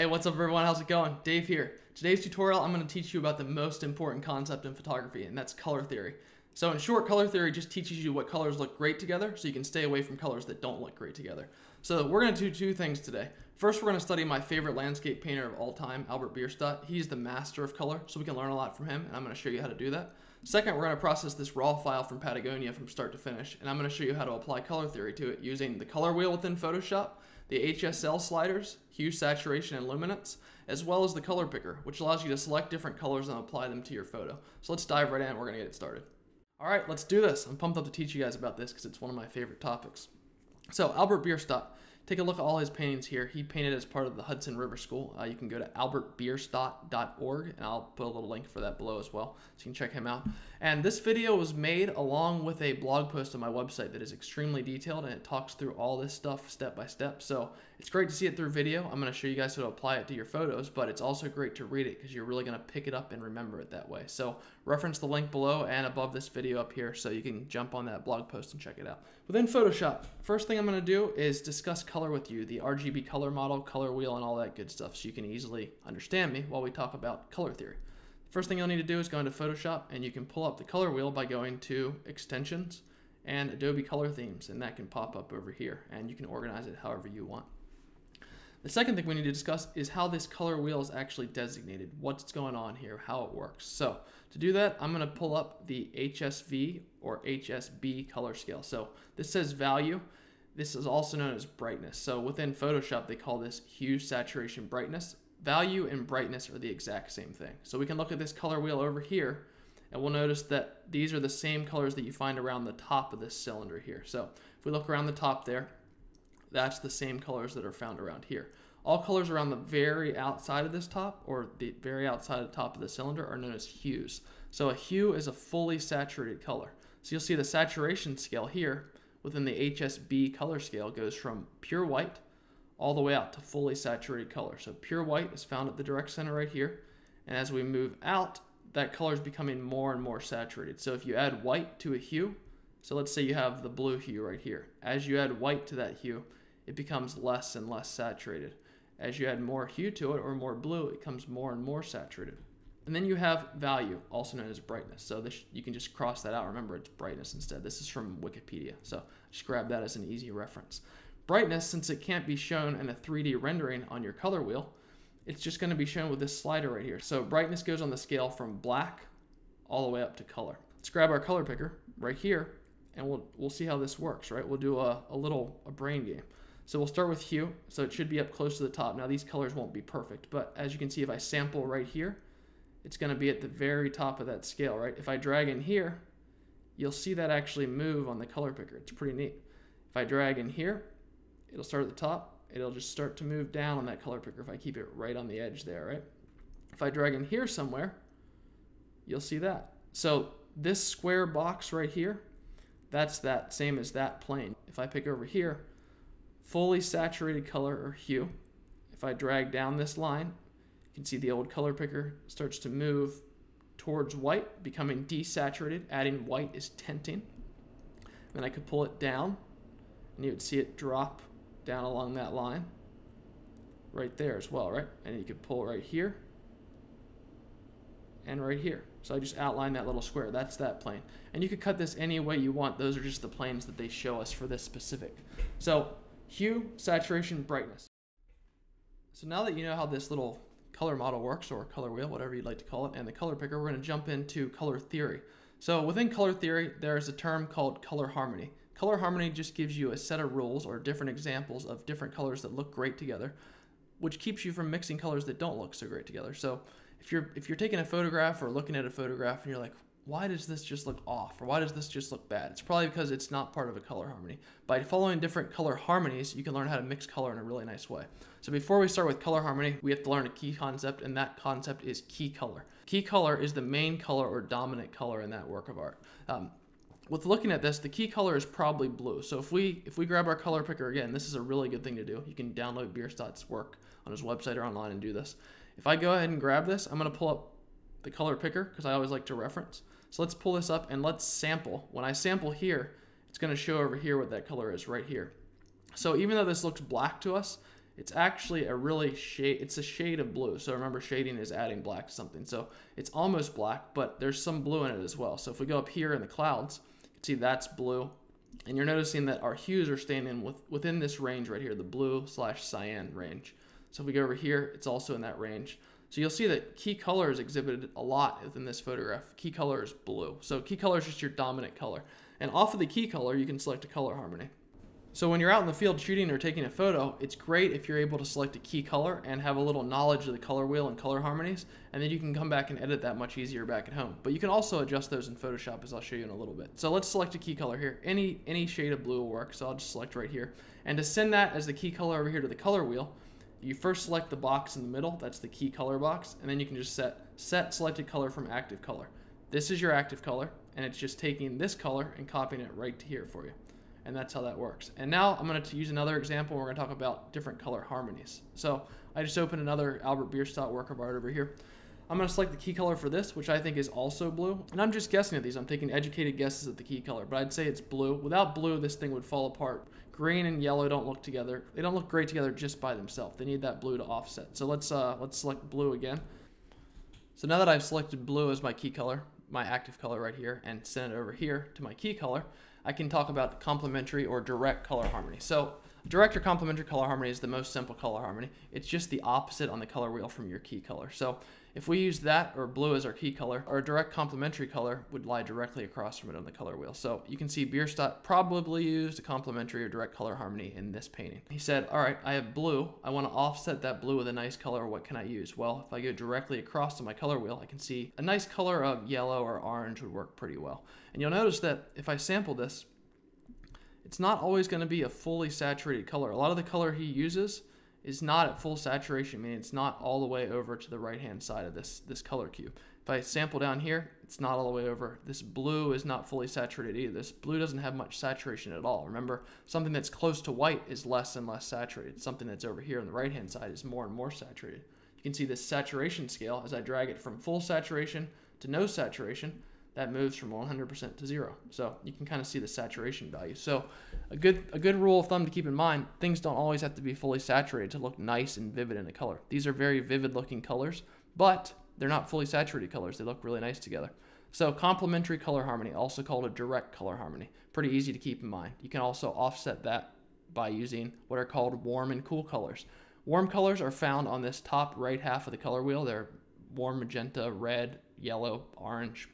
Hey, what's up everyone? How's it going? Dave here. Today's tutorial, I'm going to teach you about the most important concept in photography, and that's color theory. So in short, color theory just teaches you what colors look great together so you can stay away from colors that don't look great together. So we're going to do two things today. First, we're going to study my favorite landscape painter of all time, Albert Bierstadt. He's the master of color, so we can learn a lot from him, and I'm going to show you how to do that. Second, we're going to process this raw file from Patagonia from start to finish, and I'm going to show you how to apply color theory to it using the color wheel within Photoshop, the HSL sliders, hue, saturation, and luminance, as well as the color picker, which allows you to select different colors and apply them to your photo. So let's dive right in, we're going to get it started. All right, let's do this. I'm pumped up to teach you guys about this because it's one of my favorite topics. So Albert Bierstadt, take a look at all his paintings here. He painted as part of the Hudson River School. Uh, you can go to albertbierstadt.org, and I'll put a little link for that below as well, so you can check him out. And this video was made along with a blog post on my website that is extremely detailed, and it talks through all this stuff step by step. So it's great to see it through video. I'm going to show you guys how to apply it to your photos, but it's also great to read it because you're really going to pick it up and remember it that way. So reference the link below and above this video up here so you can jump on that blog post and check it out. Within Photoshop, first thing I'm going to do is discuss color with you, the RGB color model, color wheel, and all that good stuff so you can easily understand me while we talk about color theory. First thing you'll need to do is go into Photoshop and you can pull up the color wheel by going to extensions and Adobe color themes and that can pop up over here and you can organize it however you want. The second thing we need to discuss is how this color wheel is actually designated, what's going on here, how it works. So to do that, I'm going to pull up the HSV or HSB color scale. So this says value. This is also known as brightness. So within Photoshop, they call this hue, saturation, brightness value and brightness are the exact same thing. So we can look at this color wheel over here and we'll notice that these are the same colors that you find around the top of this cylinder here. So if we look around the top there, that's the same colors that are found around here. All colors around the very outside of this top or the very outside of the top of the cylinder are known as hues. So a hue is a fully saturated color. So you'll see the saturation scale here within the HSB color scale goes from pure white all the way out to fully saturated color. So pure white is found at the direct center right here. And as we move out, that color is becoming more and more saturated. So if you add white to a hue, so let's say you have the blue hue right here. As you add white to that hue, it becomes less and less saturated. As you add more hue to it or more blue, it becomes more and more saturated. And then you have value, also known as brightness. So this, you can just cross that out. Remember, it's brightness instead. This is from Wikipedia. So just grab that as an easy reference. Brightness, since it can't be shown in a 3D rendering on your color wheel, it's just going to be shown with this slider right here. So brightness goes on the scale from black all the way up to color. Let's grab our color picker right here and we'll, we'll see how this works, right? We'll do a, a little a brain game. So we'll start with hue. So it should be up close to the top. Now these colors won't be perfect, but as you can see, if I sample right here, it's going to be at the very top of that scale, right? If I drag in here, you'll see that actually move on the color picker. It's pretty neat. If I drag in here, it'll start at the top. It'll just start to move down on that color picker if I keep it right on the edge there, right? If I drag in here somewhere, you'll see that. So this square box right here, that's that same as that plane. If I pick over here, fully saturated color or hue, if I drag down this line, you can see the old color picker starts to move towards white, becoming desaturated. Adding white is tinting. Then I could pull it down, and you would see it drop down along that line right there as well, right? And you could pull right here and right here. So I just outlined that little square. That's that plane. And you could cut this any way you want. Those are just the planes that they show us for this specific. So hue, saturation, brightness. So now that you know how this little color model works, or color wheel, whatever you'd like to call it, and the color picker, we're going to jump into color theory. So within color theory, there is a term called color harmony. Color harmony just gives you a set of rules or different examples of different colors that look great together, which keeps you from mixing colors that don't look so great together. So if you're if you're taking a photograph or looking at a photograph and you're like, why does this just look off or why does this just look bad? It's probably because it's not part of a color harmony. By following different color harmonies, you can learn how to mix color in a really nice way. So before we start with color harmony, we have to learn a key concept and that concept is key color. Key color is the main color or dominant color in that work of art. Um, with looking at this, the key color is probably blue. So if we if we grab our color picker again, this is a really good thing to do. You can download Bierstadt's work on his website or online and do this. If I go ahead and grab this, I'm going to pull up the color picker because I always like to reference. So let's pull this up and let's sample. When I sample here, it's going to show over here what that color is right here. So even though this looks black to us, it's actually a really shade it's a shade of blue so remember shading is adding black to something so it's almost black but there's some blue in it as well so if we go up here in the clouds see that's blue. And you're noticing that our hues are staying in with, within this range right here the blue slash cyan range. So if we go over here it's also in that range. So you'll see that key color is exhibited a lot within this photograph. Key color is blue. So key color is just your dominant color. And off of the key color you can select a color harmony so when you're out in the field shooting or taking a photo, it's great if you're able to select a key color and have a little knowledge of the color wheel and color harmonies, and then you can come back and edit that much easier back at home. But you can also adjust those in Photoshop as I'll show you in a little bit. So let's select a key color here. Any, any shade of blue will work, so I'll just select right here. And to send that as the key color over here to the color wheel, you first select the box in the middle, that's the key color box, and then you can just set set selected color from active color. This is your active color, and it's just taking this color and copying it right to here for you and that's how that works. And now I'm going to use another example. We're going to talk about different color harmonies. So I just opened another Albert Bierstadt work of art over here. I'm going to select the key color for this, which I think is also blue. And I'm just guessing at these. I'm taking educated guesses at the key color, but I'd say it's blue. Without blue, this thing would fall apart. Green and yellow don't look together. They don't look great together just by themselves. They need that blue to offset. So let's uh, let's select blue again. So now that I've selected blue as my key color, my active color right here, and send it over here to my key color, I can talk about complementary or direct color harmony. So direct or complementary color harmony is the most simple color harmony. It's just the opposite on the color wheel from your key color. So if we use that or blue as our key color, our direct complementary color would lie directly across from it on the color wheel. So you can see Bierstadt probably used a complementary or direct color harmony in this painting. He said, all right, I have blue. I want to offset that blue with a nice color. What can I use? Well, if I go directly across to my color wheel, I can see a nice color of yellow or orange would work pretty well. And you'll notice that if I sample this, it's not always going to be a fully saturated color. A lot of the color he uses is not at full saturation, meaning it's not all the way over to the right-hand side of this, this color cube. If I sample down here, it's not all the way over. This blue is not fully saturated either. This blue doesn't have much saturation at all. Remember, something that's close to white is less and less saturated. Something that's over here on the right-hand side is more and more saturated. You can see this saturation scale as I drag it from full saturation to no saturation that moves from 100% to zero. So you can kind of see the saturation value. So a good a good rule of thumb to keep in mind: things don't always have to be fully saturated to look nice and vivid in a color. These are very vivid looking colors, but they're not fully saturated colors. They look really nice together. So complementary color harmony, also called a direct color harmony, pretty easy to keep in mind. You can also offset that by using what are called warm and cool colors. Warm colors are found on this top right half of the color wheel. They're warm magenta, red, yellow, orange,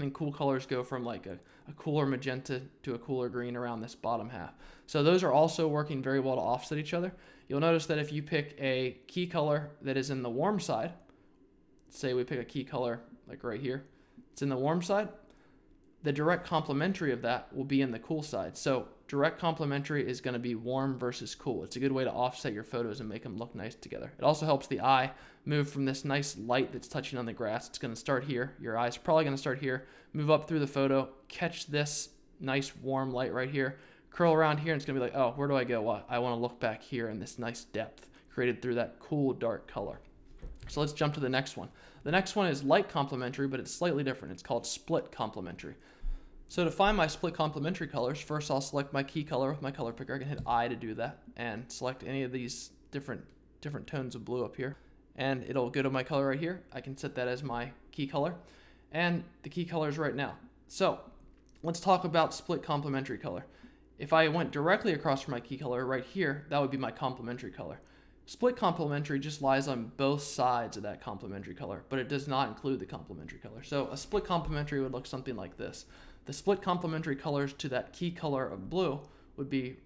and then cool colors go from like a, a cooler magenta to a cooler green around this bottom half. So those are also working very well to offset each other. You'll notice that if you pick a key color that is in the warm side, say we pick a key color like right here, it's in the warm side, the direct complementary of that will be in the cool side. So direct complementary is going to be warm versus cool. It's a good way to offset your photos and make them look nice together. It also helps the eye move from this nice light that's touching on the grass. It's going to start here. Your eye's probably going to start here, move up through the photo, catch this nice warm light right here, curl around here, and it's going to be like, oh, where do I go? Well, I want to look back here in this nice depth created through that cool dark color. So let's jump to the next one. The next one is light complementary, but it's slightly different. It's called split complementary. So to find my split complementary colors, first I'll select my key color with my color picker. I can hit I to do that and select any of these different different tones of blue up here. And it'll go to my color right here. I can set that as my key color. And the key color is right now. So let's talk about split complementary color. If I went directly across from my key color right here, that would be my complementary color. Split complementary just lies on both sides of that complementary color, but it does not include the complementary color. So a split complementary would look something like this. The split complementary colors to that key color of blue would be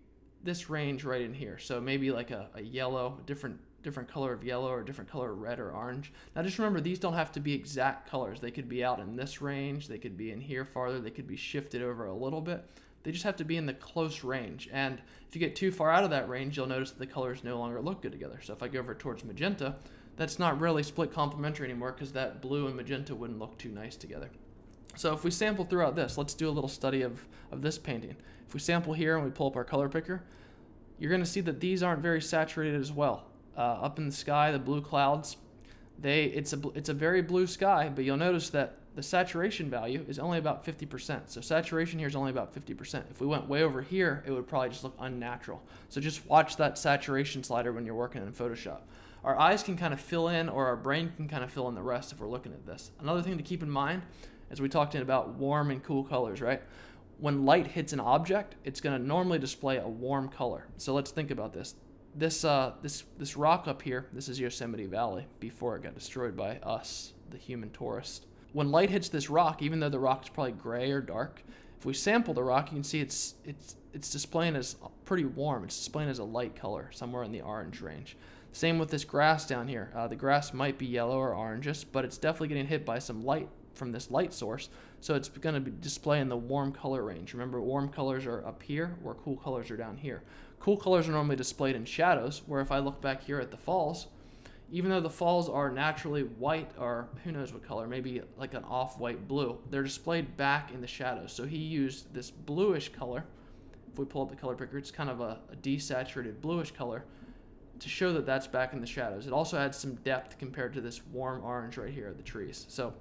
this range right in here. So maybe like a, a yellow, different different color of yellow or different color of red or orange. Now just remember these don't have to be exact colors. They could be out in this range, they could be in here farther, they could be shifted over a little bit. They just have to be in the close range. And if you get too far out of that range, you'll notice that the colors no longer look good together. So if I go over towards magenta, that's not really split complementary anymore because that blue and magenta wouldn't look too nice together. So if we sample throughout this, let's do a little study of, of this painting. If we sample here and we pull up our color picker, you're going to see that these aren't very saturated as well. Uh, up in the sky, the blue clouds, they it's a it's a very blue sky, but you'll notice that the saturation value is only about 50%. So saturation here is only about 50%. If we went way over here, it would probably just look unnatural. So just watch that saturation slider when you're working in Photoshop. Our eyes can kind of fill in or our brain can kind of fill in the rest if we're looking at this. Another thing to keep in mind, as we talked about warm and cool colors, right? When light hits an object, it's going to normally display a warm color. So let's think about this. This, uh, this, this rock up here, this is Yosemite Valley before it got destroyed by us, the human tourist when light hits this rock, even though the rock is probably gray or dark, if we sample the rock, you can see it's it's it's displaying as pretty warm. It's displaying as a light color, somewhere in the orange range. Same with this grass down here. Uh, the grass might be yellow or orangish, but it's definitely getting hit by some light from this light source, so it's going to be displaying the warm color range. Remember, warm colors are up here, where cool colors are down here. Cool colors are normally displayed in shadows, where if I look back here at the falls, even though the falls are naturally white or who knows what color, maybe like an off-white blue, they're displayed back in the shadows. So he used this bluish color. If we pull up the color picker, it's kind of a, a desaturated bluish color to show that that's back in the shadows. It also adds some depth compared to this warm orange right here of the trees. So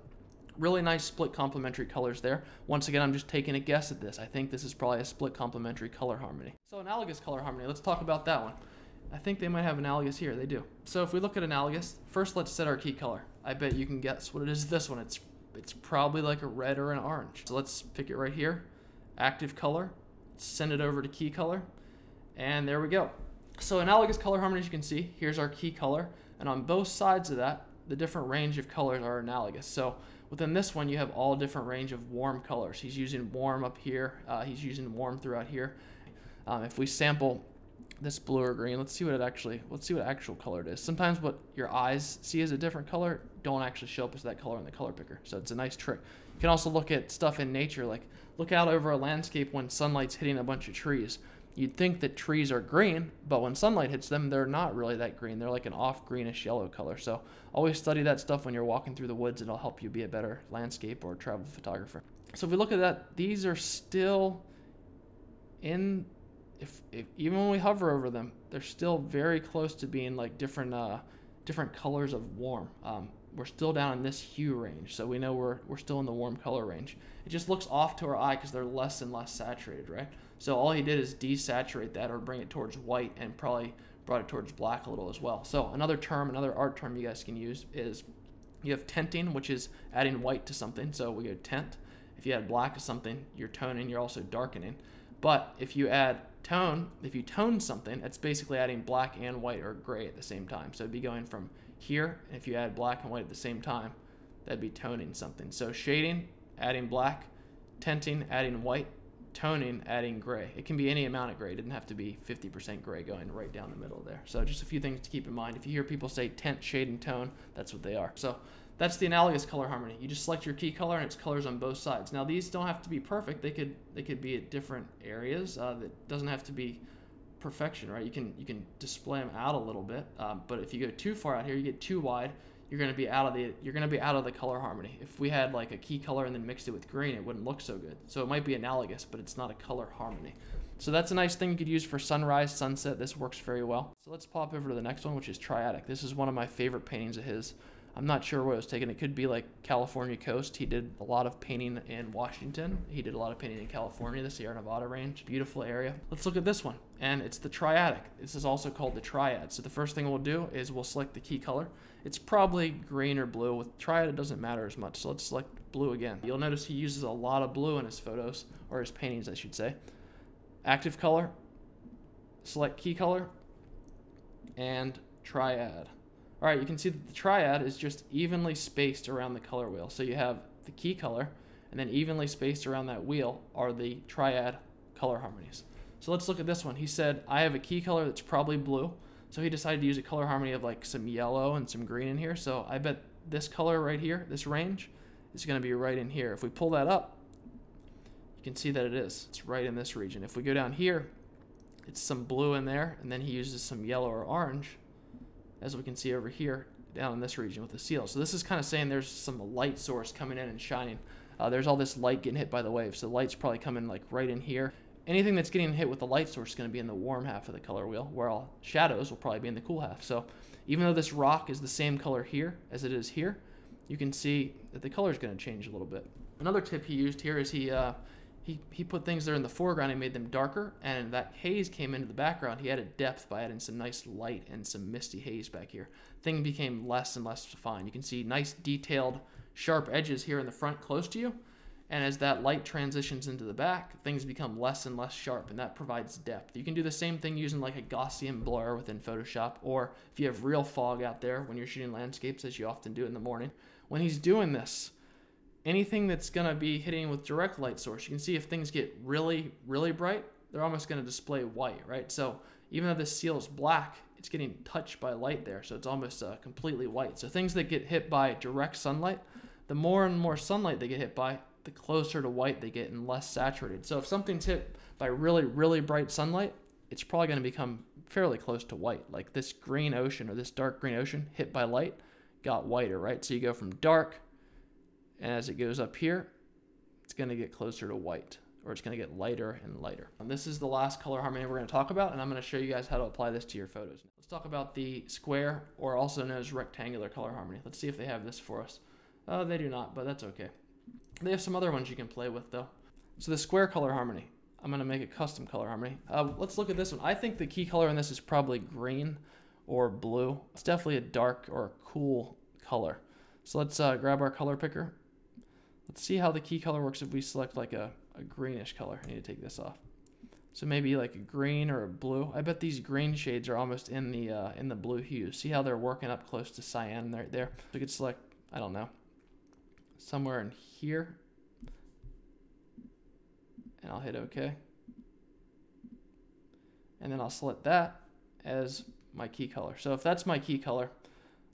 really nice split complementary colors there. Once again, I'm just taking a guess at this. I think this is probably a split complementary color harmony. So analogous color harmony, let's talk about that one. I think they might have analogous here. They do. So if we look at analogous, first let's set our key color. I bet you can guess what it is this one. It's it's probably like a red or an orange. So let's pick it right here. Active color. Send it over to key color. And there we go. So analogous color harmonies you can see. Here's our key color. And on both sides of that, the different range of colors are analogous. So within this one, you have all different range of warm colors. He's using warm up here. Uh, he's using warm throughout here. Um, if we sample this blue or green. Let's see what it actually, let's see what actual color it is. Sometimes what your eyes see as a different color don't actually show up as that color in the color picker. So it's a nice trick. You can also look at stuff in nature, like look out over a landscape when sunlight's hitting a bunch of trees. You'd think that trees are green, but when sunlight hits them, they're not really that green. They're like an off greenish yellow color. So always study that stuff when you're walking through the woods. It'll help you be a better landscape or travel photographer. So if we look at that, these are still in if, if even when we hover over them, they're still very close to being like different uh, different colors of warm. Um, we're still down in this hue range, so we know we're, we're still in the warm color range. It just looks off to our eye because they're less and less saturated, right? So all he did is desaturate that or bring it towards white and probably brought it towards black a little as well. So another term, another art term you guys can use is you have tinting, which is adding white to something. So we go tint. If you add black to something, you're toning, you're also darkening. But if you add tone, if you tone something, it's basically adding black and white or gray at the same time. So it'd be going from here, and if you add black and white at the same time, that'd be toning something. So shading, adding black, tinting, adding white, toning, adding gray. It can be any amount of gray. It doesn't have to be 50% gray going right down the middle there. So just a few things to keep in mind. If you hear people say tint, shade, and tone, that's what they are. So that's the analogous color harmony. You just select your key color and it's colors on both sides. Now these don't have to be perfect. They could they could be at different areas. Uh, that doesn't have to be perfection, right? You can you can display them out a little bit, um, but if you go too far out here, you get too wide. You're gonna be out of the you're gonna be out of the color harmony. If we had like a key color and then mixed it with green, it wouldn't look so good. So it might be analogous, but it's not a color harmony. So that's a nice thing you could use for sunrise, sunset. This works very well. So let's pop over to the next one, which is Triadic. This is one of my favorite paintings of his. I'm not sure where it was taken. It could be like California coast. He did a lot of painting in Washington. He did a lot of painting in California, the Sierra Nevada range. Beautiful area. Let's look at this one. And it's the triadic. This is also called the triad. So the first thing we'll do is we'll select the key color. It's probably green or blue. With triad, it doesn't matter as much. So let's select blue again. You'll notice he uses a lot of blue in his photos, or his paintings, I should say. Active color, select key color, and triad. All right, you can see that the triad is just evenly spaced around the color wheel. So you have the key color, and then evenly spaced around that wheel are the triad color harmonies. So let's look at this one. He said, I have a key color that's probably blue. So he decided to use a color harmony of like some yellow and some green in here. So I bet this color right here, this range, is going to be right in here. If we pull that up, you can see that it is. It's right in this region. If we go down here, it's some blue in there, and then he uses some yellow or orange as we can see over here down in this region with the seal. So this is kind of saying there's some light source coming in and shining. Uh, there's all this light getting hit by the wave, so the light's probably coming like right in here. Anything that's getting hit with the light source is going to be in the warm half of the color wheel, where all shadows will probably be in the cool half. So even though this rock is the same color here as it is here, you can see that the color is going to change a little bit. Another tip he used here is he uh, he, he put things there in the foreground and made them darker, and that haze came into the background. He added depth by adding some nice light and some misty haze back here. Thing became less and less defined. You can see nice detailed, sharp edges here in the front close to you, and as that light transitions into the back, things become less and less sharp, and that provides depth. You can do the same thing using like a Gaussian blur within Photoshop, or if you have real fog out there when you're shooting landscapes, as you often do in the morning. When he's doing this, anything that's going to be hitting with direct light source, you can see if things get really, really bright, they're almost going to display white, right? So even though this seal is black, it's getting touched by light there, so it's almost uh, completely white. So things that get hit by direct sunlight, the more and more sunlight they get hit by, the closer to white they get and less saturated. So if something's hit by really, really bright sunlight, it's probably going to become fairly close to white. Like this green ocean or this dark green ocean hit by light got whiter, right? So you go from dark as it goes up here, it's going to get closer to white or it's going to get lighter and lighter. And this is the last color harmony we're to talk about, and I'm going to show you guys how to apply this to your photos. Let's talk about the square, or also known as rectangular color harmony. Let's see if they have this for us. Uh, they do not, but that's okay. They have some other ones you can play with, though. So the square color harmony, I'm going to make a custom color harmony. Uh, let's look at this one. I think the key color in this is probably green or blue. It's definitely a dark or a cool color. So let's uh, grab our color picker Let's see how the key color works if we select like a, a greenish color. I need to take this off. So maybe like a green or a blue. I bet these green shades are almost in the uh, in the blue hues. See how they're working up close to cyan right there. We could select, I don't know, somewhere in here. And I'll hit OK. And then I'll select that as my key color. So if that's my key color,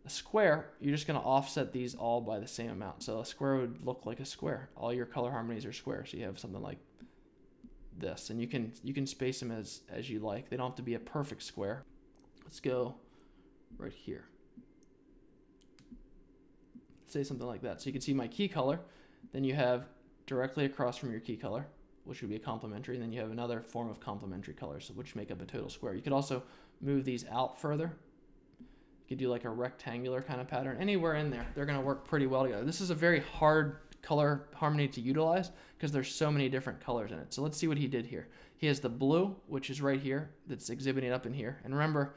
a square, you're just going to offset these all by the same amount. So a square would look like a square. All your color harmonies are square. So you have something like this, and you can you can space them as as you like. They don't have to be a perfect square. Let's go right here. Say something like that. So you can see my key color. Then you have directly across from your key color, which would be a complementary. And then you have another form of complementary colors, which make up a total square. You could also move these out further could do like a rectangular kind of pattern. Anywhere in there, they're going to work pretty well together. This is a very hard color harmony to utilize because there's so many different colors in it. So let's see what he did here. He has the blue, which is right here, that's exhibiting up in here. And remember,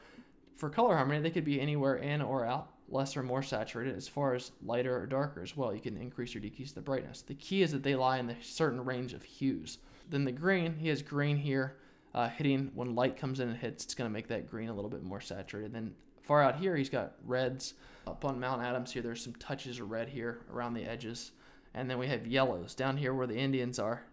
for color harmony, they could be anywhere in or out, less or more saturated. As far as lighter or darker as well, you can increase or decrease the brightness. The key is that they lie in a certain range of hues. Then the green, he has green here, uh, hitting when light comes in and hits, it's going to make that green a little bit more saturated. Then Far out here, he's got reds. Up on Mount Adams here, there's some touches of red here around the edges. And then we have yellows down here where the Indians are.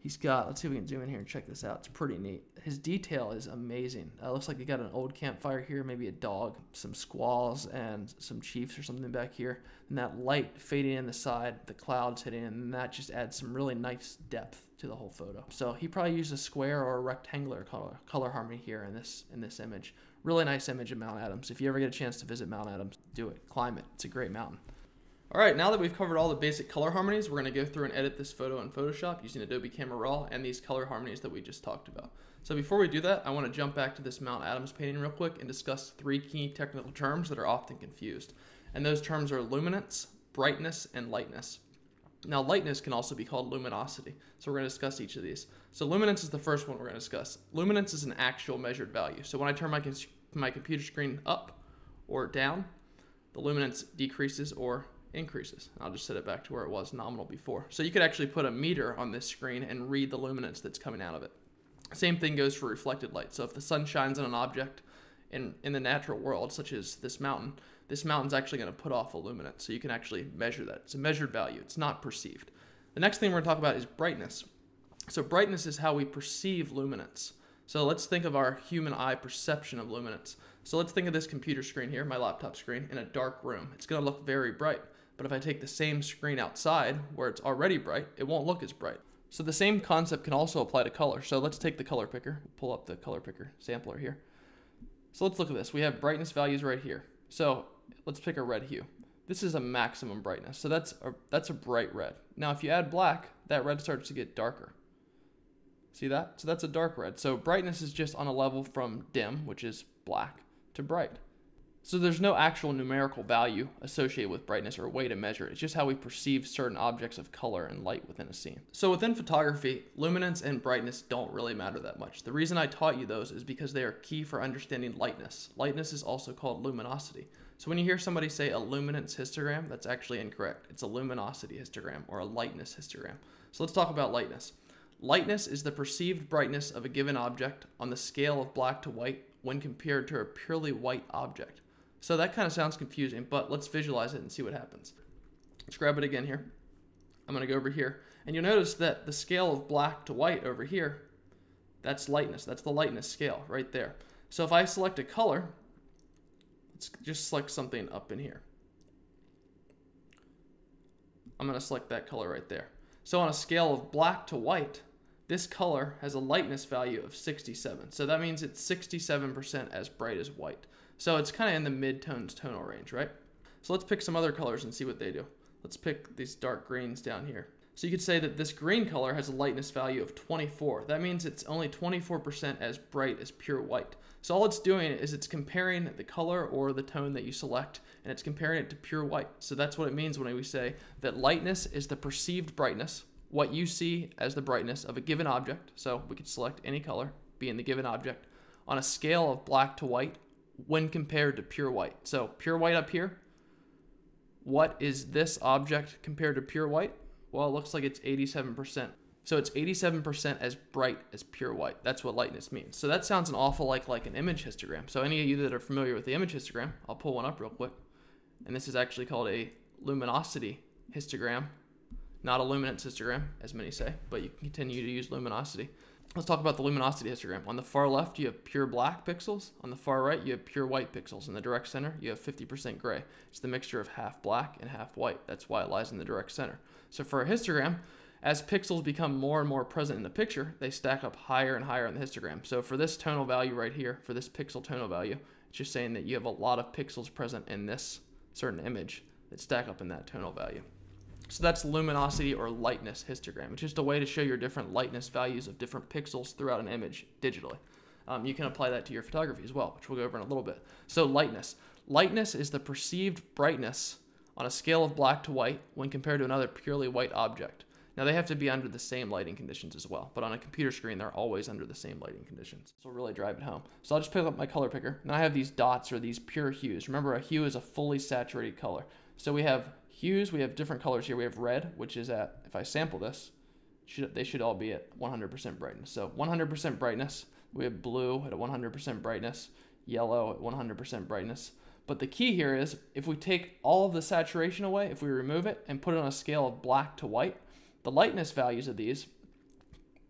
He's got, let's see if we can zoom in here and check this out. It's pretty neat. His detail is amazing. Uh, looks like he got an old campfire here, maybe a dog, some squaws, and some chiefs or something back here. And that light fading in the side, the clouds hitting, and that just adds some really nice depth to the whole photo. So he probably used a square or a rectangular color, color harmony here in this in this image. Really nice image of Mount Adams. If you ever get a chance to visit Mount Adams, do it. Climb it. It's a great mountain. All right, now that we've covered all the basic color harmonies, we're going to go through and edit this photo in Photoshop using Adobe Camera Raw and these color harmonies that we just talked about. So before we do that, I want to jump back to this Mount Adams painting real quick and discuss three key technical terms that are often confused. And those terms are luminance, brightness, and lightness. Now, lightness can also be called luminosity. So we're going to discuss each of these. So luminance is the first one we're going to discuss. Luminance is an actual measured value. So when I turn my, my computer screen up or down, the luminance decreases or increases. I'll just set it back to where it was nominal before. So you could actually put a meter on this screen and read the luminance that's coming out of it. Same thing goes for reflected light. So if the sun shines on an object in, in the natural world, such as this mountain, this mountain's actually going to put off a luminance. So you can actually measure that. It's a measured value. It's not perceived. The next thing we're going to talk about is brightness. So brightness is how we perceive luminance. So let's think of our human eye perception of luminance. So let's think of this computer screen here, my laptop screen, in a dark room. It's going to look very bright. But if I take the same screen outside, where it's already bright, it won't look as bright. So the same concept can also apply to color. So let's take the color picker, pull up the color picker sampler here. So let's look at this. We have brightness values right here. So let's pick a red hue. This is a maximum brightness. So that's a, that's a bright red. Now, if you add black, that red starts to get darker. See that? So that's a dark red. So brightness is just on a level from dim, which is black, to bright. So there's no actual numerical value associated with brightness or a way to measure it. It's just how we perceive certain objects of color and light within a scene. So within photography, luminance and brightness don't really matter that much. The reason I taught you those is because they are key for understanding lightness. Lightness is also called luminosity. So when you hear somebody say a luminance histogram, that's actually incorrect. It's a luminosity histogram or a lightness histogram. So let's talk about lightness. Lightness is the perceived brightness of a given object on the scale of black to white when compared to a purely white object. So that kind of sounds confusing, but let's visualize it and see what happens. Let's grab it again here. I'm going to go over here. And you'll notice that the scale of black to white over here, that's lightness. That's the lightness scale right there. So if I select a color, let's just select something up in here. I'm going to select that color right there. So on a scale of black to white, this color has a lightness value of 67. So that means it's 67% as bright as white. So it's kind of in the mid-tones tonal range, right? So let's pick some other colors and see what they do. Let's pick these dark greens down here. So you could say that this green color has a lightness value of 24. That means it's only 24% as bright as pure white. So all it's doing is it's comparing the color or the tone that you select and it's comparing it to pure white. So that's what it means when we say that lightness is the perceived brightness, what you see as the brightness of a given object. So we could select any color being the given object on a scale of black to white when compared to pure white. So pure white up here, what is this object compared to pure white? Well, it looks like it's 87%. So it's 87% as bright as pure white. That's what lightness means. So that sounds an awful like like an image histogram. So any of you that are familiar with the image histogram, I'll pull one up real quick. And this is actually called a luminosity histogram, not a luminance histogram, as many say, but you can continue to use luminosity. Let's talk about the luminosity histogram. On the far left, you have pure black pixels. On the far right, you have pure white pixels. In the direct center, you have 50% gray. It's the mixture of half black and half white. That's why it lies in the direct center. So for a histogram, as pixels become more and more present in the picture, they stack up higher and higher in the histogram. So for this tonal value right here, for this pixel tonal value, it's just saying that you have a lot of pixels present in this certain image that stack up in that tonal value. So that's luminosity or lightness histogram. It's just a way to show your different lightness values of different pixels throughout an image digitally. Um, you can apply that to your photography as well, which we'll go over in a little bit. So lightness. Lightness is the perceived brightness on a scale of black to white when compared to another purely white object. Now they have to be under the same lighting conditions as well, but on a computer screen, they're always under the same lighting conditions. So really drive it home. So I'll just pick up my color picker. Now I have these dots or these pure hues. Remember a hue is a fully saturated color. So we have Hues, we have different colors here. We have red, which is at, if I sample this, should, they should all be at 100% brightness. So 100% brightness. We have blue at 100% brightness, yellow at 100% brightness. But the key here is if we take all of the saturation away, if we remove it and put it on a scale of black to white, the lightness values of these,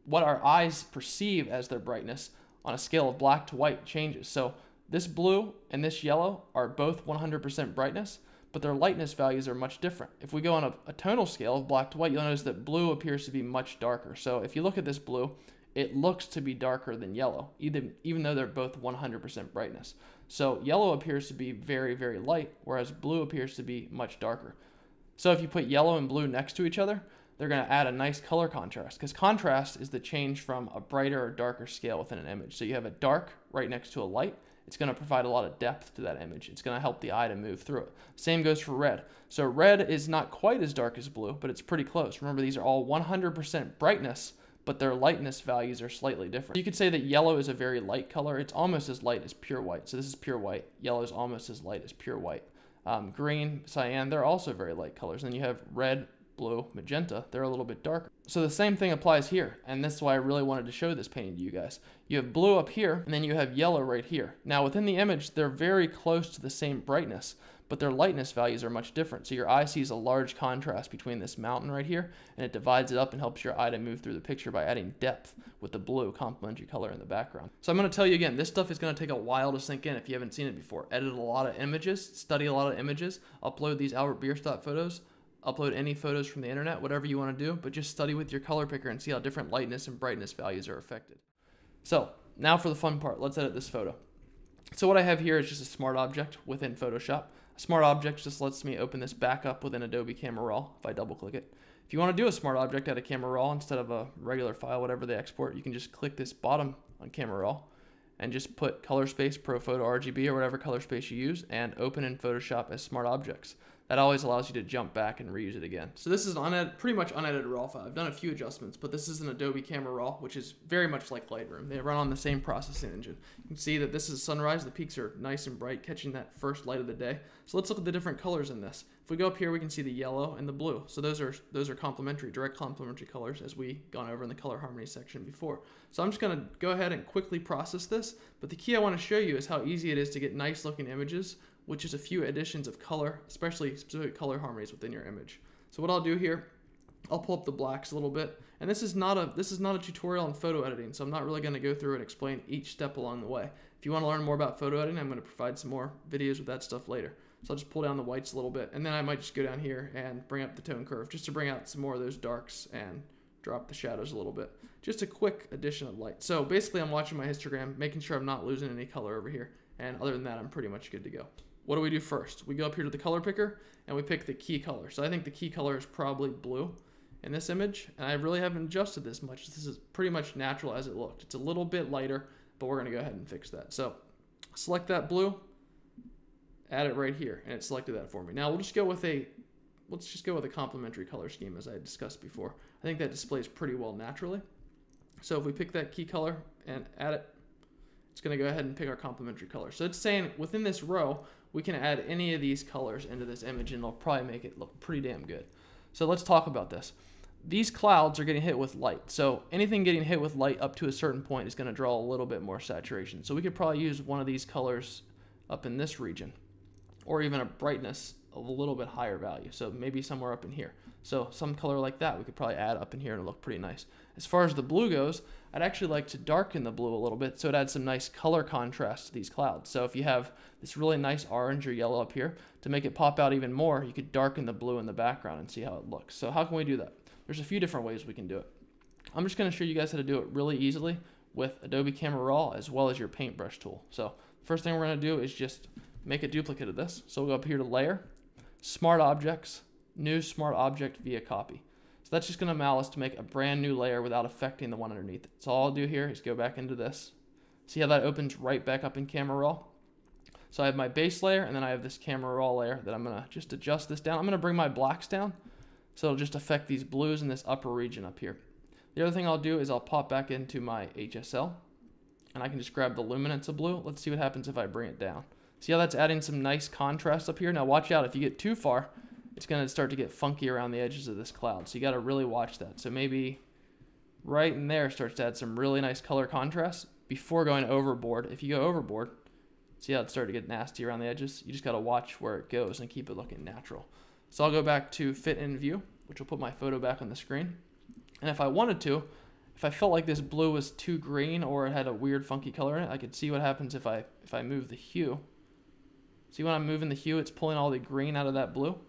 what our eyes perceive as their brightness on a scale of black to white changes. So this blue and this yellow are both 100% brightness, but their lightness values are much different. If we go on a, a, tonal scale of black to white, you'll notice that blue appears to be much darker. So if you look at this blue, it looks to be darker than yellow, even, even though they're both 100% brightness. So yellow appears to be very, very light, whereas blue appears to be much darker. So if you put yellow and blue next to each other, they're going to add a nice color contrast because contrast is the change from a brighter or darker scale within an image. So you have a dark right next to a light, it's going to provide a lot of depth to that image. It's going to help the eye to move through it. Same goes for red. So red is not quite as dark as blue, but it's pretty close. Remember, these are all 100% brightness, but their lightness values are slightly different. You could say that yellow is a very light color. It's almost as light as pure white. So this is pure white. Yellow is almost as light as pure white. Um, green, cyan, they're also very light colors. Then you have red, blue, magenta, they're a little bit darker. So the same thing applies here, and this is why I really wanted to show this painting to you guys. You have blue up here, and then you have yellow right here. Now within the image, they're very close to the same brightness, but their lightness values are much different. So your eye sees a large contrast between this mountain right here, and it divides it up and helps your eye to move through the picture by adding depth with the blue complementary color in the background. So I'm gonna tell you again, this stuff is gonna take a while to sink in if you haven't seen it before. Edit a lot of images, study a lot of images, upload these Albert Bierstadt photos, upload any photos from the internet, whatever you want to do, but just study with your color picker and see how different lightness and brightness values are affected. So now for the fun part, let's edit this photo. So what I have here is just a smart object within Photoshop. A smart object just lets me open this back up within Adobe Camera Raw if I double click it. If you want to do a smart object out of Camera Raw instead of a regular file, whatever they export, you can just click this bottom on Camera Raw and just put color space Pro Photo RGB or whatever color space you use and open in Photoshop as smart objects. That always allows you to jump back and reuse it again. So this is an uned- pretty much unedited RAW file. I've done a few adjustments, but this is an Adobe Camera Raw, which is very much like Lightroom. They run on the same processing engine. You can see that this is sunrise. The peaks are nice and bright, catching that first light of the day. So let's look at the different colors in this. If we go up here, we can see the yellow and the blue. So those are those are complementary, direct complementary colors, as we gone over in the color harmony section before. So I'm just going to go ahead and quickly process this. But the key I want to show you is how easy it is to get nice looking images which is a few additions of color, especially specific color harmonies within your image. So what I'll do here, I'll pull up the blacks a little bit. And this is not a this is not a tutorial on photo editing, so I'm not really going to go through and explain each step along the way. If you want to learn more about photo editing, I'm going to provide some more videos with that stuff later. So I'll just pull down the whites a little bit, and then I might just go down here and bring up the tone curve just to bring out some more of those darks and drop the shadows a little bit. Just a quick addition of light. So basically I'm watching my histogram, making sure I'm not losing any color over here. And other than that, I'm pretty much good to go what do we do first? We go up here to the color picker and we pick the key color. So I think the key color is probably blue in this image. And I really haven't adjusted this much. This is pretty much natural as it looked. It's a little bit lighter, but we're gonna go ahead and fix that. So select that blue, add it right here, and it selected that for me. Now we'll just go with a, let's just go with a complementary color scheme as I discussed before. I think that displays pretty well naturally. So if we pick that key color and add it, it's gonna go ahead and pick our complementary color. So it's saying within this row, we can add any of these colors into this image and it'll probably make it look pretty damn good. So let's talk about this. These clouds are getting hit with light. So anything getting hit with light up to a certain point is going to draw a little bit more saturation. So we could probably use one of these colors up in this region or even a brightness of a little bit higher value. So maybe somewhere up in here. So some color like that we could probably add up in here and it'll look pretty nice. As far as the blue goes, I'd actually like to darken the blue a little bit so it adds some nice color contrast to these clouds. So if you have this really nice orange or yellow up here, to make it pop out even more, you could darken the blue in the background and see how it looks. So how can we do that? There's a few different ways we can do it. I'm just going to show you guys how to do it really easily with Adobe Camera Raw as well as your paintbrush tool. So first thing we're going to do is just make a duplicate of this. So we'll go up here to Layer, Smart Objects, New Smart Object via Copy. So that's just going to allow us to make a brand new layer without affecting the one underneath. So all I'll do here is go back into this. See how that opens right back up in Camera Raw? So I have my base layer and then I have this Camera Raw layer that I'm going to just adjust this down. I'm going to bring my blacks down so it'll just affect these blues in this upper region up here. The other thing I'll do is I'll pop back into my HSL and I can just grab the luminance of blue. Let's see what happens if I bring it down. See how that's adding some nice contrast up here? Now watch out, if you get too far, it's going to start to get funky around the edges of this cloud. So you got to really watch that. So maybe right in there starts to add some really nice color contrast before going overboard. If you go overboard, see how it started to get nasty around the edges? You just got to watch where it goes and keep it looking natural. So I'll go back to fit in view, which will put my photo back on the screen. And if I wanted to, if I felt like this blue was too green or it had a weird funky color in it, I could see what happens if I if I move the hue. See when I'm moving the hue, it's pulling all the green out of that blue.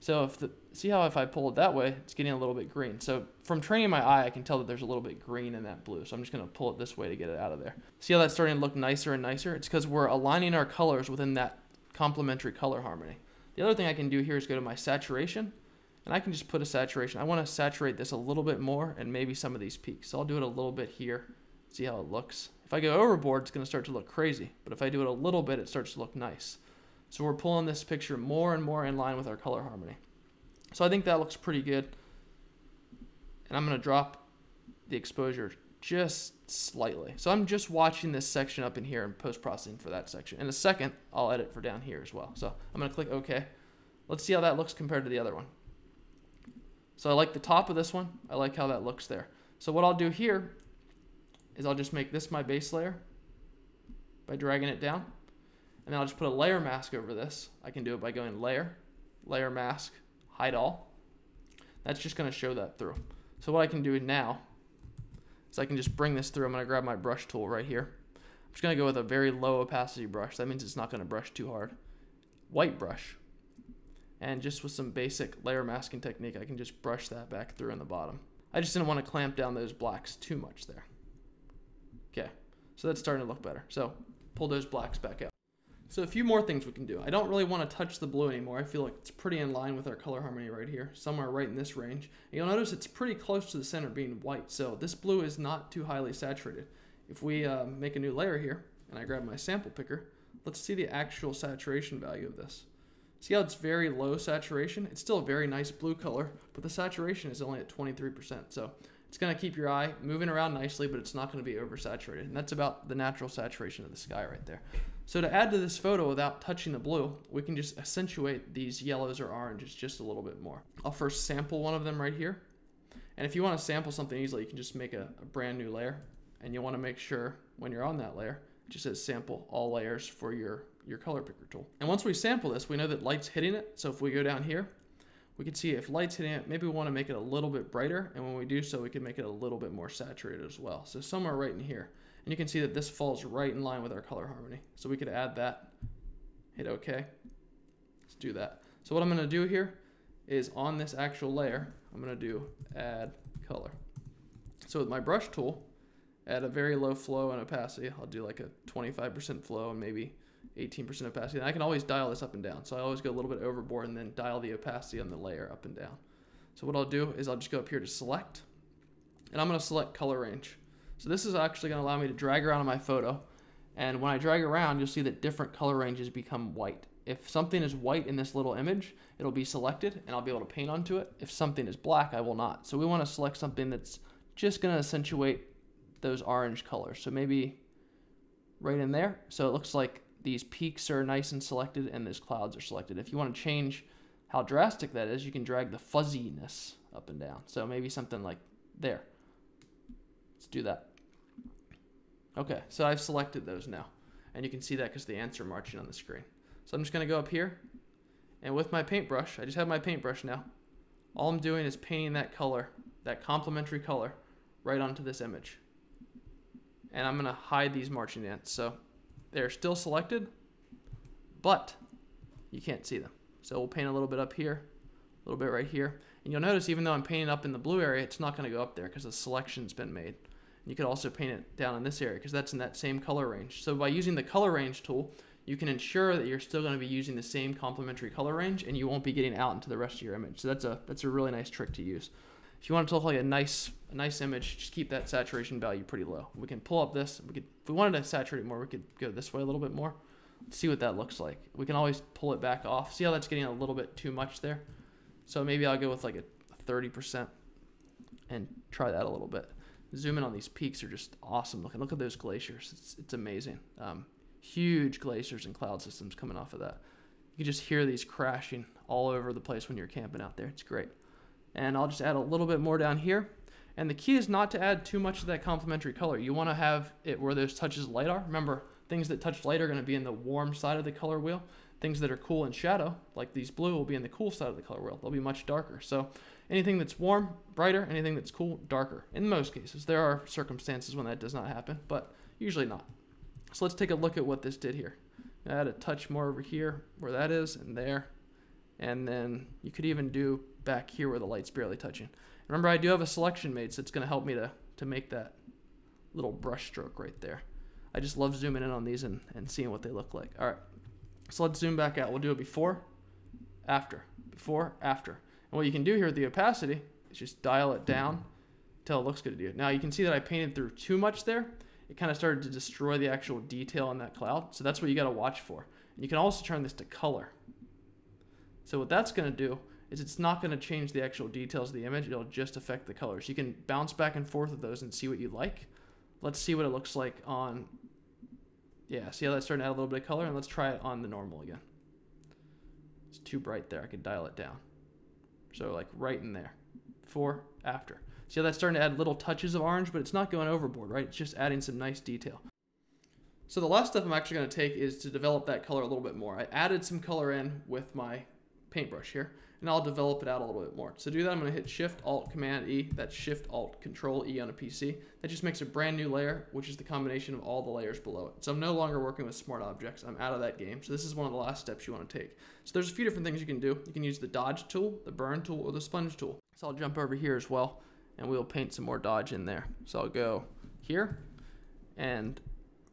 So if the see how if I pull it that way, it's getting a little bit green. So from training my eye, I can tell that there's a little bit green in that blue. So I'm just gonna pull it this way to get it out of there. See how that's starting to look nicer and nicer? It's because we're aligning our colors within that complementary color harmony. The other thing I can do here is go to my saturation and I can just put a saturation. I want to saturate this a little bit more and maybe some of these peaks. So I'll do it a little bit here. See how it looks. If I go overboard, it's going to start to look crazy. But if I do it a little bit, it starts to look nice. So we're pulling this picture more and more in line with our color harmony. So I think that looks pretty good. And I'm going to drop the exposure just slightly. So I'm just watching this section up in here and post-processing for that section. In a second, I'll edit for down here as well. So I'm going to click OK. Let's see how that looks compared to the other one. So I like the top of this one. I like how that looks there. So what I'll do here is I'll just make this my base layer by dragging it down. And I'll just put a layer mask over this. I can do it by going layer, layer mask, hide all. That's just going to show that through. So what I can do now is I can just bring this through. I'm going to grab my brush tool right here. I'm just going to go with a very low opacity brush. That means it's not going to brush too hard. White brush. And just with some basic layer masking technique, I can just brush that back through in the bottom. I just didn't want to clamp down those blacks too much there. Okay, so that's starting to look better. So pull those blacks back out. So a few more things we can do. I don't really want to touch the blue anymore. I feel like it's pretty in line with our color harmony right here, somewhere right in this range. And you'll notice it's pretty close to the center being white, so this blue is not too highly saturated. If we uh, make a new layer here, and I grab my sample picker, let's see the actual saturation value of this. See how it's very low saturation? It's still a very nice blue color, but the saturation is only at 23%. So it's going to keep your eye moving around nicely, but it's not going to be oversaturated. And that's about the natural saturation of the sky right there. So to add to this photo without touching the blue, we can just accentuate these yellows or oranges just a little bit more. I'll first sample one of them right here. And if you want to sample something easily, you can just make a, a brand new layer. And you want to make sure when you're on that layer, it just says sample all layers for your, your color picker tool. And once we sample this, we know that light's hitting it. So if we go down here, we can see if light's hitting it, maybe we want to make it a little bit brighter. And when we do so, we can make it a little bit more saturated as well. So somewhere right in here. And you can see that this falls right in line with our color harmony. So we could add that, hit OK. Let's do that. So what I'm going to do here is on this actual layer, I'm going to do add color. So with my brush tool, at a very low flow and opacity, I'll do like a 25% flow and maybe 18% opacity. And I can always dial this up and down. So I always go a little bit overboard and then dial the opacity on the layer up and down. So what I'll do is I'll just go up here to select and I'm going to select color range. So this is actually going to allow me to drag around on my photo. And when I drag around, you'll see that different color ranges become white. If something is white in this little image, it'll be selected and I'll be able to paint onto it. If something is black, I will not. So we want to select something that's just going to accentuate those orange colors. So maybe right in there. So it looks like these peaks are nice and selected and these clouds are selected. If you want to change how drastic that is, you can drag the fuzziness up and down. So maybe something like there. Let's do that. Okay, so I've selected those now. And you can see that because the ants are marching on the screen. So I'm just going to go up here. And with my paintbrush, I just have my paintbrush now. All I'm doing is painting that color, that complementary color, right onto this image. And I'm going to hide these marching ants. So they're still selected, but you can't see them. So we'll paint a little bit up here, a little bit right here. And you'll notice even though I'm painting up in the blue area, it's not going to go up there because the selection's been made. You could also paint it down in this area because that's in that same color range. So by using the color range tool, you can ensure that you're still going to be using the same complementary color range and you won't be getting out into the rest of your image. So that's a that's a really nice trick to use. If you want it to look like a nice a nice image, just keep that saturation value pretty low. We can pull up this. We could if we wanted to saturate it more, we could go this way a little bit more. Let's see what that looks like. We can always pull it back off. See how that's getting a little bit too much there? So maybe I'll go with like a 30% and try that a little bit. Zoom in on these peaks are just awesome looking. Look at those glaciers. It's, it's amazing. Um, huge glaciers and cloud systems coming off of that. You can just hear these crashing all over the place when you're camping out there. It's great and I'll just add a little bit more down here. And the key is not to add too much of that complementary color. You want to have it where those touches light are. Remember, things that touch light are going to be in the warm side of the color wheel. Things that are cool in shadow, like these blue, will be in the cool side of the color wheel. They'll be much darker. So anything that's warm, brighter. Anything that's cool, darker. In most cases. There are circumstances when that does not happen, but usually not. So let's take a look at what this did here. Add a touch more over here where that is and there. And then you could even do back here where the light's barely touching. Remember, I do have a selection made, so it's going to help me to, to make that little brush stroke right there. I just love zooming in on these and, and seeing what they look like. All right, so let's zoom back out. We'll do it before, after, before, after. And what you can do here with the opacity is just dial it down until it looks good to you. Now you can see that I painted through too much there. It kind of started to destroy the actual detail on that cloud. So that's what you got to watch for. And you can also turn this to color. So what that's going to do is it's not going to change the actual details of the image. It'll just affect the colors. You can bounce back and forth of those and see what you like. Let's see what it looks like on, yeah, see how that's starting to add a little bit of color? And let's try it on the normal again. It's too bright there. I could dial it down. So like right in there, before, after. See how that's starting to add little touches of orange, but it's not going overboard, right? It's just adding some nice detail. So the last step I'm actually going to take is to develop that color a little bit more. I added some color in with my paintbrush here and I'll develop it out a little bit more. So to do that, I'm going to hit Shift Alt Command E. That's Shift Alt Control E on a PC. That just makes a brand new layer, which is the combination of all the layers below it. So I'm no longer working with smart objects. I'm out of that game. So this is one of the last steps you want to take. So there's a few different things you can do. You can use the Dodge tool, the Burn tool, or the Sponge tool. So I'll jump over here as well, and we'll paint some more Dodge in there. So I'll go here, and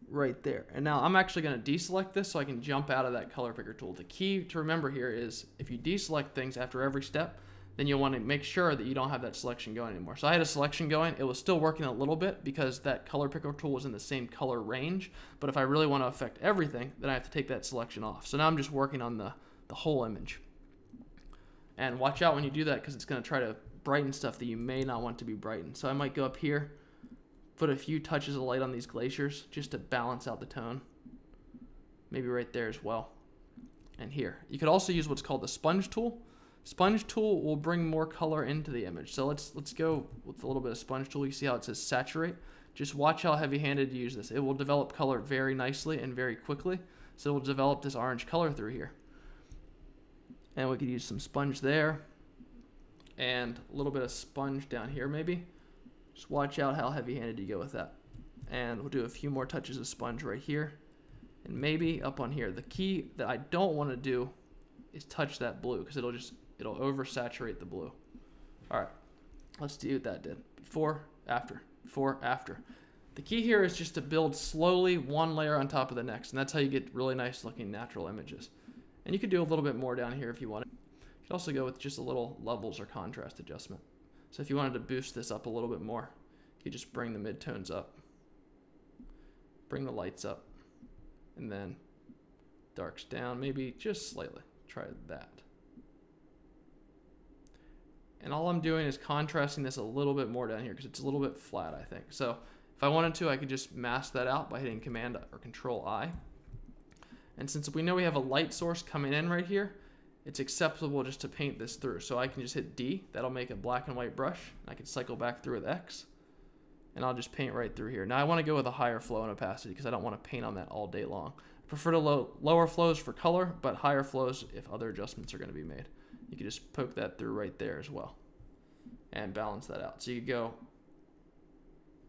right there. And now I'm actually going to deselect this so I can jump out of that color picker tool. The key to remember here is if you deselect things after every step, then you'll want to make sure that you don't have that selection going anymore. So I had a selection going. It was still working a little bit because that color picker tool was in the same color range. But if I really want to affect everything, then I have to take that selection off. So now I'm just working on the, the whole image. And watch out when you do that because it's going to try to brighten stuff that you may not want to be brightened. So I might go up here, put a few touches of light on these glaciers just to balance out the tone. Maybe right there as well. And here. You could also use what's called the sponge tool. Sponge tool will bring more color into the image. So let's let's go with a little bit of sponge tool. You see how it says saturate? Just watch how heavy-handed you use this. It will develop color very nicely and very quickly. So it will develop this orange color through here. And we could use some sponge there. And a little bit of sponge down here maybe. Just watch out how heavy-handed you go with that. And we'll do a few more touches of sponge right here. And maybe up on here. The key that I don't want to do is touch that blue because it'll just it'll oversaturate the blue. All right, let's see what that did. Before, after, before, after. The key here is just to build slowly one layer on top of the next, and that's how you get really nice looking natural images. And you could do a little bit more down here if you wanted. You could also go with just a little levels or contrast adjustment. So if you wanted to boost this up a little bit more, you just bring the midtones up, bring the lights up, and then darks down, maybe just slightly. Try that. And all I'm doing is contrasting this a little bit more down here because it's a little bit flat, I think. So if I wanted to, I could just mask that out by hitting Command or Control I. And since we know we have a light source coming in right here, it's acceptable just to paint this through. So I can just hit D, that'll make a black and white brush. I can cycle back through with X, and I'll just paint right through here. Now I want to go with a higher flow and opacity because I don't want to paint on that all day long. I prefer to low, lower flows for color, but higher flows if other adjustments are going to be made you can just poke that through right there as well and balance that out. So you go,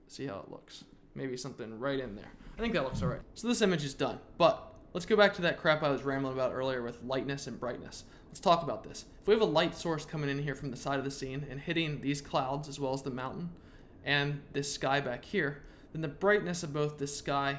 see how it looks. Maybe something right in there. I think that looks all right. So this image is done, but let's go back to that crap I was rambling about earlier with lightness and brightness. Let's talk about this. If we have a light source coming in here from the side of the scene and hitting these clouds as well as the mountain and this sky back here, then the brightness of both this sky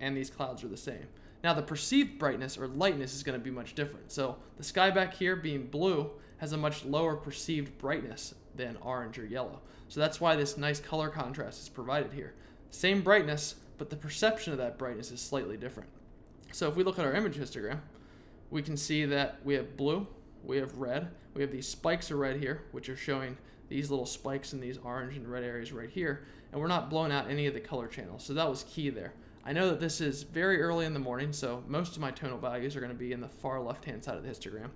and these clouds are the same. Now the perceived brightness or lightness is going to be much different. So the sky back here being blue has a much lower perceived brightness than orange or yellow. So that's why this nice color contrast is provided here. Same brightness, but the perception of that brightness is slightly different. So if we look at our image histogram, we can see that we have blue, we have red, we have these spikes of red here, which are showing these little spikes in these orange and red areas right here, and we're not blowing out any of the color channels. So that was key there. I know that this is very early in the morning, so most of my tonal values are going to be in the far left-hand side of the histogram.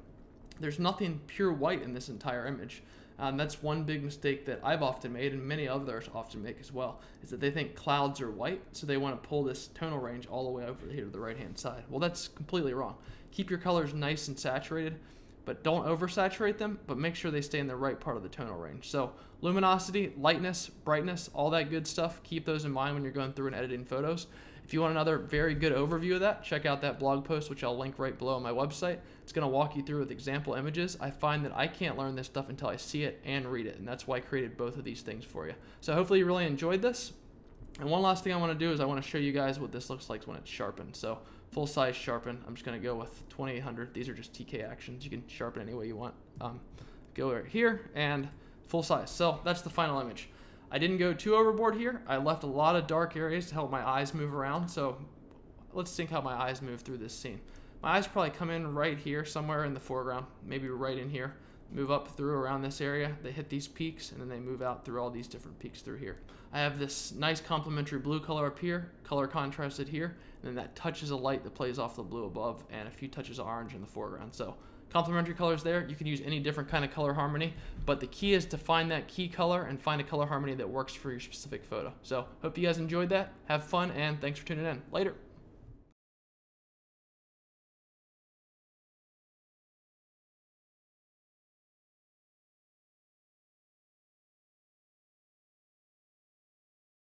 There's nothing pure white in this entire image. Um, that's one big mistake that I've often made and many others often make as well, is that they think clouds are white, so they want to pull this tonal range all the way over here to the right-hand side. Well, that's completely wrong. Keep your colors nice and saturated, but don't oversaturate them, but make sure they stay in the right part of the tonal range. So luminosity, lightness, brightness, all that good stuff, keep those in mind when you're going through and editing photos. If you want another very good overview of that, check out that blog post, which I'll link right below on my website. It's going to walk you through with example images. I find that I can't learn this stuff until I see it and read it, and that's why I created both of these things for you. So hopefully you really enjoyed this. And one last thing I want to do is I want to show you guys what this looks like when it's sharpened. So full size sharpen, I'm just going to go with 2800. These are just TK actions. You can sharpen any way you want. Um, go right here and full size. So that's the final image. I didn't go too overboard here. I left a lot of dark areas to help my eyes move around. So let's think how my eyes move through this scene. My eyes probably come in right here, somewhere in the foreground, maybe right in here. Move up through around this area. They hit these peaks, and then they move out through all these different peaks through here. I have this nice complementary blue color up here, color contrasted here, and then that touches a light that plays off the blue above, and a few touches of orange in the foreground. So complementary colors there. You can use any different kind of color harmony, but the key is to find that key color and find a color harmony that works for your specific photo. So hope you guys enjoyed that. Have fun, and thanks for tuning in. Later.